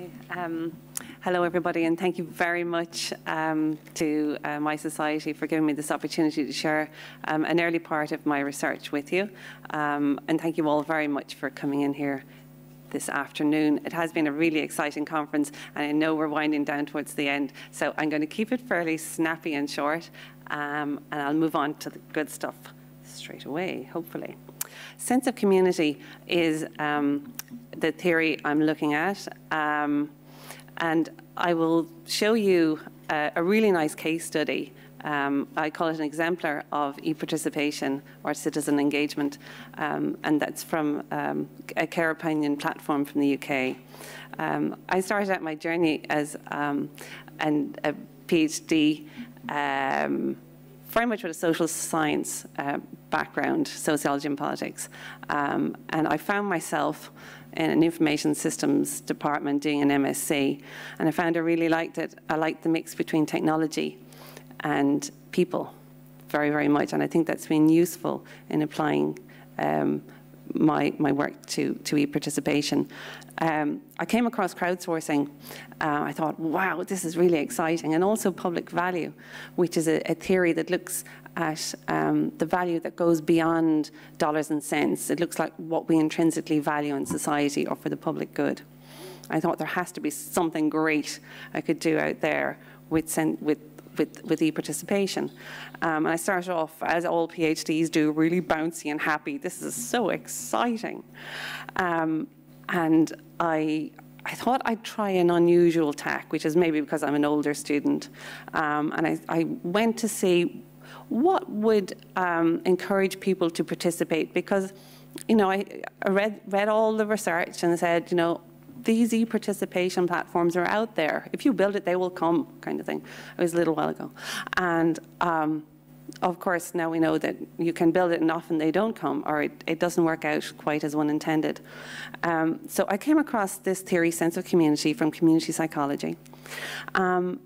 Okay. Um, hello, everybody, and thank you very much um, to uh, mySociety for giving me this opportunity to share um, an early part of my research with you. Um, and thank you all very much for coming in here this afternoon. It has been a really exciting conference, and I know we're winding down towards the end, so I'm going to keep it fairly snappy and short, um, and I'll move on to the good stuff straight away, hopefully. Sense of community is um, the theory I'm looking at. Um, and I will show you a, a really nice case study. Um, I call it an exemplar of e-participation or citizen engagement, um, and that's from um, a care opinion platform from the UK. Um, I started out my journey as um, an, a PhD very much with a social science uh, background, sociology and politics. Um, and I found myself in an information systems department doing an MSc, and I found I really liked it. I liked the mix between technology and people very, very much, and I think that's been useful in applying um, my, my work to, to e-participation. Um, I came across crowdsourcing. Uh, I thought, wow, this is really exciting. And also public value, which is a, a theory that looks at um, the value that goes beyond dollars and cents. It looks like what we intrinsically value in society or for the public good. I thought there has to be something great I could do out there with, with with, with e-participation. Um, and I started off, as all PhDs do, really bouncy and happy. This is so exciting. Um, and I, I thought I'd try an unusual tack, which is maybe because I'm an older student. Um, and I, I, went to see what would um, encourage people to participate because, you know, I, I read, read all the research and said, you know, these e-participation platforms are out there. If you build it, they will come, kind of thing. It was a little while ago. And um, of course, now we know that you can build it and often they don't come or it, it doesn't work out quite as one intended. Um, so I came across this theory, sense of community, from community psychology. Um,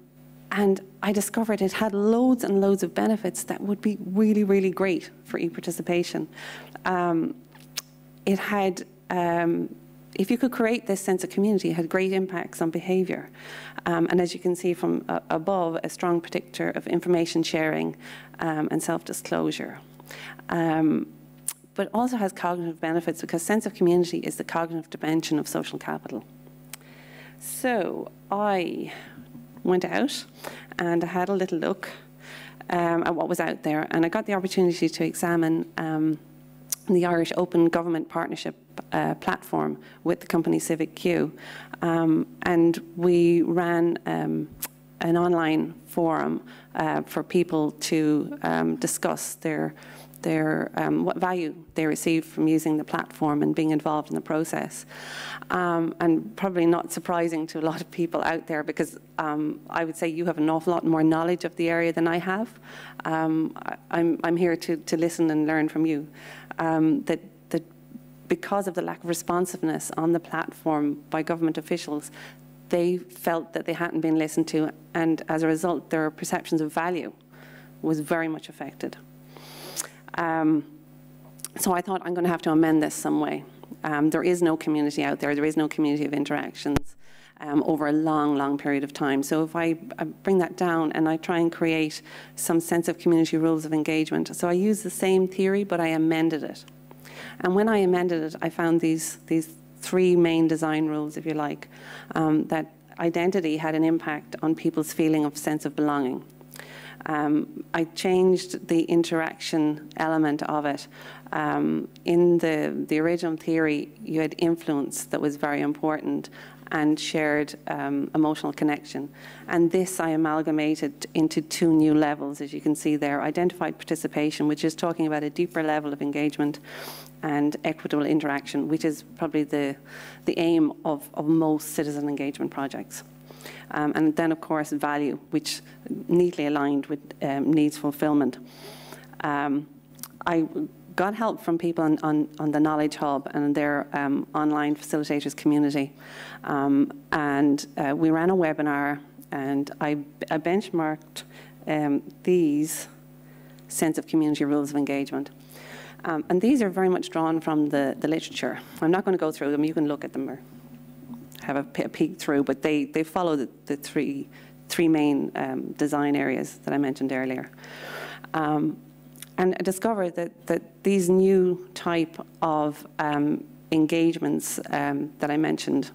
and I discovered it had loads and loads of benefits that would be really, really great for e-participation. Um, it had um, if you could create this sense of community, it had great impacts on behaviour. Um, and as you can see from uh, above, a strong predictor of information sharing um, and self-disclosure. Um, but also has cognitive benefits because sense of community is the cognitive dimension of social capital. So I went out and I had a little look um, at what was out there and I got the opportunity to examine um, the Irish Open Government Partnership uh, platform with the company CiviQ. Um, and we ran um, an online forum uh, for people to um, discuss their their um, what value they receive from using the platform and being involved in the process. Um, and probably not surprising to a lot of people out there because um, I would say you have an awful lot more knowledge of the area than I have. I, I'm, I'm here to, to listen and learn from you. Um, that, that because of the lack of responsiveness on the platform by government officials, they felt that they hadn't been listened to, and as a result, their perceptions of value was very much affected. Um, so I thought I'm going to have to amend this some way. Um, there is no community out there. There is no community of interactions um, over a long, long period of time. So if I, I, bring that down and I try and create some sense of community rules of engagement, so I use the same theory, but I amended it. And when I amended it, I found these, these three main design rules, if you like, um, that identity had an impact on people's feeling of sense of belonging. Um, I changed the interaction element of it. Um, in the, the original theory, you had influence that was very important and shared um, emotional connection. And this I amalgamated into two new levels, as you can see there. Identified participation, which is talking about a deeper level of engagement, and equitable interaction, which is probably the, the aim of, of most citizen engagement projects. Um, and then, of course, value, which neatly aligned with um, needs fulfillment. Um, I got help from people on, on, on the Knowledge Hub and their um, online facilitators community. Um, and uh, we ran a webinar, and I, I benchmarked um, these sense of community rules of engagement. Um, and these are very much drawn from the, the literature. I'm not going to go through them. You can look at them or have a, a peek through, but they, they follow the, the three, three main um, design areas that I mentioned earlier. Um, and I discovered that, that these new type of um, engagements um, that I mentioned,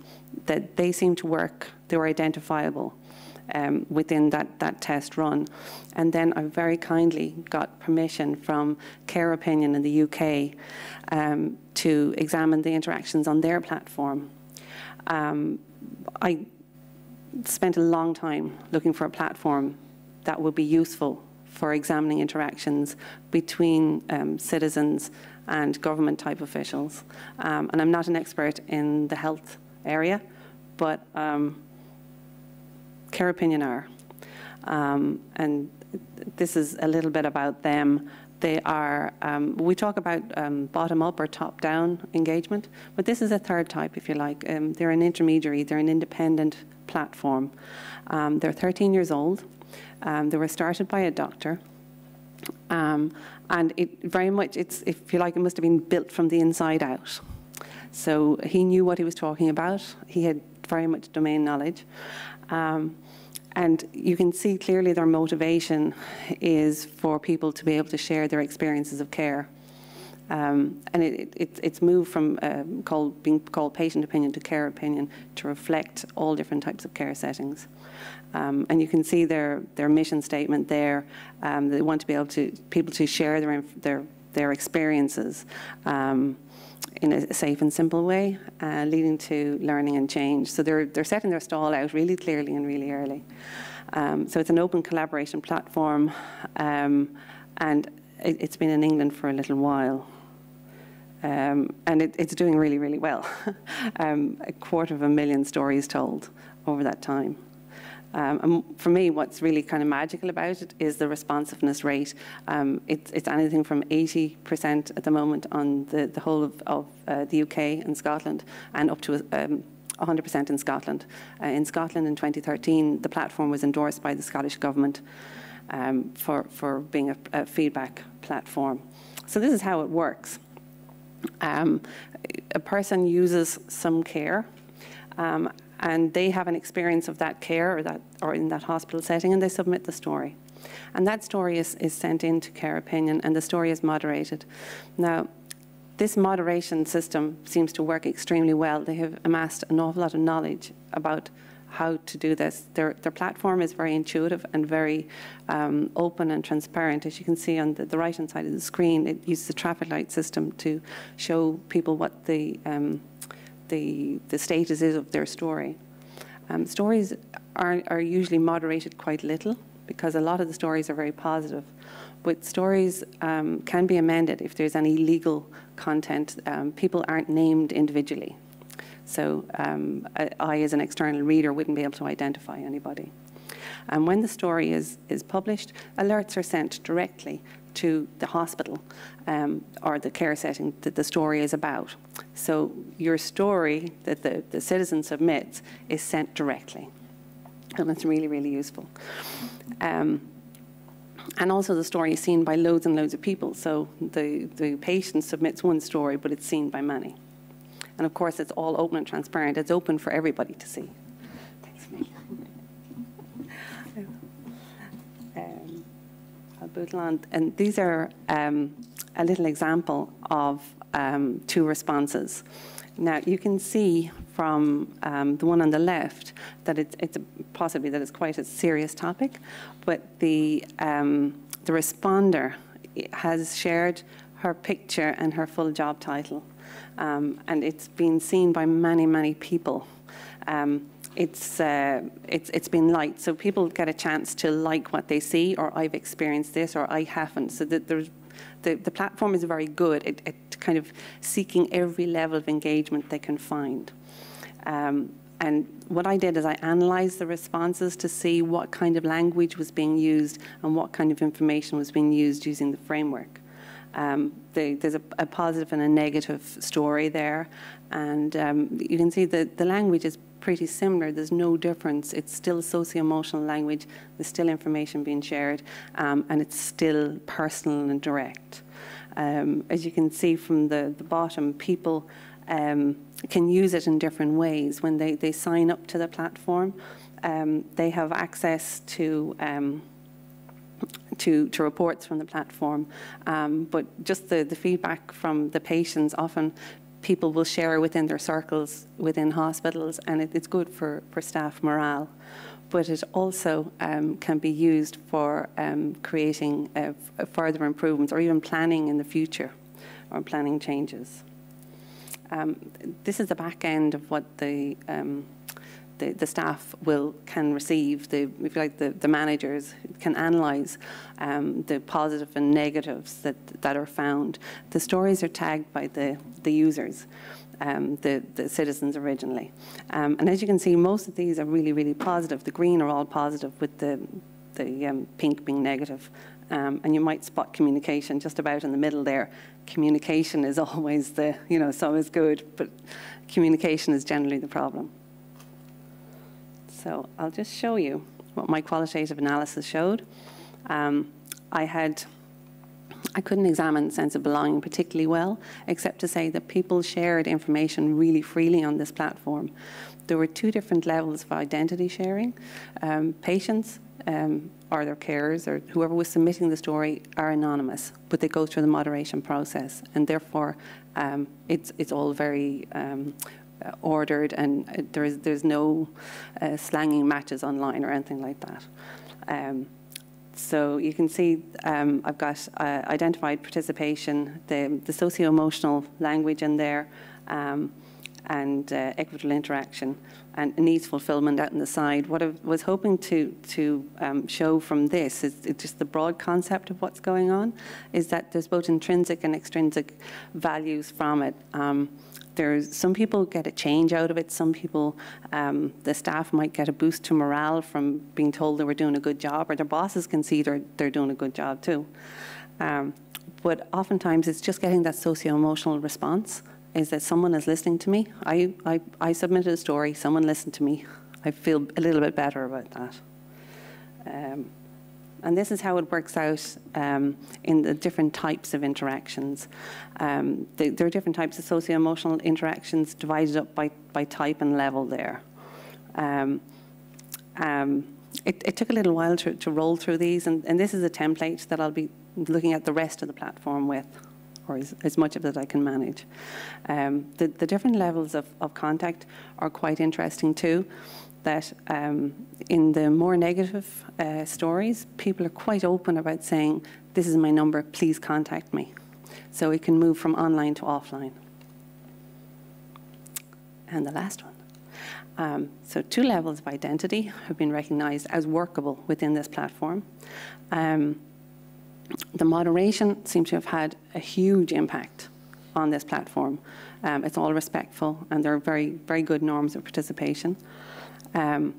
that they seem to work, they were identifiable um, within that, that test run. And then I very kindly got permission from Care Opinion in the UK um, to examine the interactions on their platform. Um, I spent a long time looking for a platform that would be useful for examining interactions between um, citizens and government type officials. Um, and I'm not an expert in the health area, but um, Care Opinion are. Um, and this is a little bit about them. They are, um, we talk about um, bottom up or top down engagement, but this is a third type, if you like. They're an intermediary, they're an independent platform. They're 13 years old. Um, they were started by a doctor. Um, and it very much, it's, if you like, it must have been built from the inside out. So he knew what he was talking about. He had very much domain knowledge. Um, and you can see clearly their motivation is for people to be able to share their experiences of care. Um, and it, it, it's moved from um, called, being called patient opinion to care opinion to reflect all different types of care settings. Um, and you can see their, their mission statement there. Um, they want to be able to people to share their their their experiences um, in a safe and simple way, uh, leading to learning and change. So they're they're setting their stall out really clearly and really early. Um, so it's an open collaboration platform, um, and it, has been in England for a little while. Um, and it, it's doing really, really well. Um, a quarter of a million stories told over that time. Um, and for me, what's really kind of magical about it is the responsiveness rate. Um, it's, it's, anything from 80% at the moment on the, the whole of, of uh, the UK and Scotland, and up to um, 100% in Scotland. Uh, in Scotland in 2013, the platform was endorsed by the Scottish Government um, for, for being a, a, feedback platform. So this is how it works. Um, a person uses some care um, and they have an experience of that care or that or in that hospital setting and they submit the story and that story is, is sent into care opinion and the story is moderated now this moderation system seems to work extremely well they have amassed an awful lot of knowledge about how to do this. Their, their platform is very intuitive and very um, open and transparent. As you can see on the, the right-hand side of the screen, it uses a traffic light system to show people what the um, the, the status is of their story. Um, stories are, are usually moderated quite little because a lot of the stories are very positive. But stories um, can be amended if there's any legal content. Um, people aren't named individually. So um, I, as an external reader, wouldn't be able to identify anybody. And when the story is, is published, alerts are sent directly to the hospital um, or the care setting that the story is about. So your story that the, the citizen submits is sent directly. And it's really, really useful. Um, and also the story is seen by loads and loads of people. So the, the patient submits one story, but it's seen by many. And of course, it's all open and transparent. It's open for everybody to see. Butland, and these are um, a little example of um, two responses. Now you can see from um, the one on the left that it's, it's a, possibly that it's quite a serious topic, but the um, the responder has shared her picture and her full job title, um, and it's been seen by many many people. It's, uh, it's, it's been liked. So people get a chance to like what they see, or I've experienced this, or I haven't. So that there's, the, the platform is very good at, at kind of seeking every level of engagement they can find. Um, and what I did is I analysed the responses to see what kind of language was being used and what kind of information was being used using the framework. Um, the, there's a, a, positive and a negative story there, and um, you can see that the language is pretty similar. There's no difference. It's still socio-emotional language. There's still information being shared, um, and it's still personal and direct. Um, as you can see from the, the bottom, people um, can use it in different ways. When they, they sign up to the platform, um, they have access to um, to, to reports from the platform. Um, but just the, the feedback from the patients, often people will share within their circles within hospitals, and it, it's good for, for staff morale. But it also um, can be used for um, creating uh, further improvements or even planning in the future or planning changes. Um, this is the back end of what the um, the, the staff will can receive, the, if you like, the, the managers can analyse um, the positive and negatives that, that are found. The stories are tagged by the, the users. Um, the, the, citizens originally. Um, and as you can see, most of these are really, really positive. The green are all positive with the, the um, pink being negative. Um, and you might spot communication just about in the middle there. Communication is always the, you know, so is good, but communication is generally the problem. So I'll just show you what my qualitative analysis showed. Um, I had I couldn't examine sense of belonging particularly well, except to say that people shared information really freely on this platform. There were two different levels of identity sharing. Um, patients um, or their carers or whoever was submitting the story are anonymous, but they go through the moderation process, and therefore um, it's it's all very um, ordered, and uh, there is there's no uh, slanging matches online or anything like that. Um, so you can see um, I've got uh, identified participation, the, the socio-emotional language in there, um, and uh, equitable interaction, and needs fulfillment out on the side. What I was hoping to, to um, show from this is just the broad concept of what's going on, is that there's both intrinsic and extrinsic values from it. Um, there's some people get a change out of it. Some people, um, the staff might get a boost to morale from being told they were doing a good job, or their bosses can see they're, they're doing a good job too. Um, but oftentimes it's just getting that socio-emotional response is that someone is listening to me. I, I, I submitted a story, someone listened to me. I feel a little bit better about that. Um, and this is how it works out um, in the different types of interactions. Um, the, there are different types of socio-emotional interactions divided up by, by type and level there. Um, um, it, it, took a little while to, to roll through these, and, and, this is a template that I'll be looking at the rest of the platform with, or as, as much of it I can manage. Um, the, the, different levels of, of contact are quite interesting too that um, in the more negative uh, stories, people are quite open about saying, This is my number, please contact me. So it can move from online to offline. And the last one. Um, so, two levels of identity have been recognized as workable within this platform. Um, the moderation seems to have had a huge impact on this platform. Um, it's all respectful, and there are very, very good norms of participation. Um,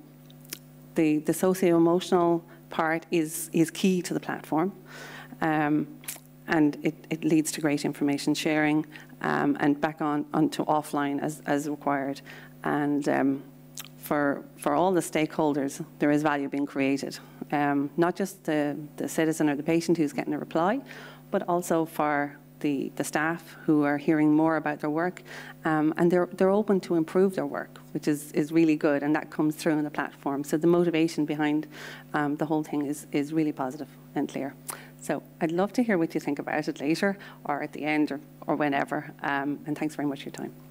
the, the socio-emotional part is, is key to the platform. Um, and it, it, leads to great information sharing um, and back on onto offline as, as required. And um, for, for all the stakeholders, there is value being created. Um, not just the, the citizen or the patient who's getting a reply, but also for the, the staff who are hearing more about their work um, and they're, they're open to improve their work, which is, is really good and that comes through in the platform. So the motivation behind um, the whole thing is, is really positive and clear. So I'd love to hear what you think about it later or at the end or, or whenever. Um, and thanks very much for your time.